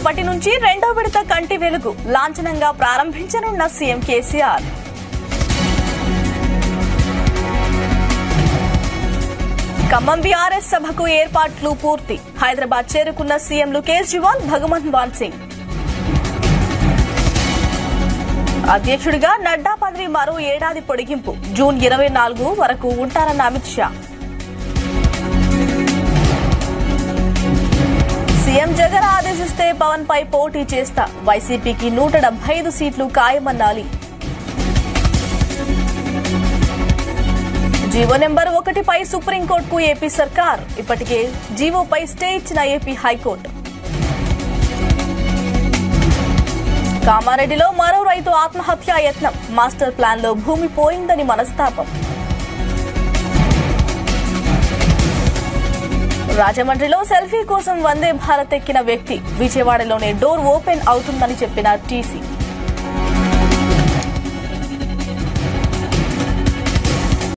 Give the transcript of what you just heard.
రేపటి నుంచి రెండో విడత కంటి వెలుగు లాంఛనంగా ప్రారంభించనున్న సీఎం కేసీఆర్. ఖమ్మం బీఆర్ఎస్ సభకు ఏర్పాట్లు పూర్తి. హైదరాబాద్ చేరుకున్న సీఎంలు కేజ్రీవాల్ భగవంత్ మాన్ సింగ్. అధ్యక్షుడిగా నడ్డా పదవి మరో ఏడాది పొడిగింపు. జూన్ ఇరవై నాలుగు వరకు ఉంటారన్న అమిత్ షా. గెలిస్తే పవన్ పై పోటీ చేస్తా. వైసీపీకి నూట డెబ్బై ఐదు సీట్లు ఖాయమన్నాలి. జీవో నెంబర్ ఒకటిపై సుప్రీంకోర్టుకు ఏపీ సర్కార్. ఇప్పటికే జీవోపై స్టే ఇచ్చిన ఏపీ హైకోర్టు. కామారెడ్డిలో మరో రైతు ఆత్మహత్యా యత్నం. మాస్టర్ ప్లాన్లో భూమి పోయిందని మనస్తాపం. రాజమండ్రిలో సెల్ఫీ కోసం వందే భారత్ ఎక్కిన వ్యక్తి విజయవాడలోనే డోర్ ఓపెన్ అవుతుందని చెప్పిన టీసీ.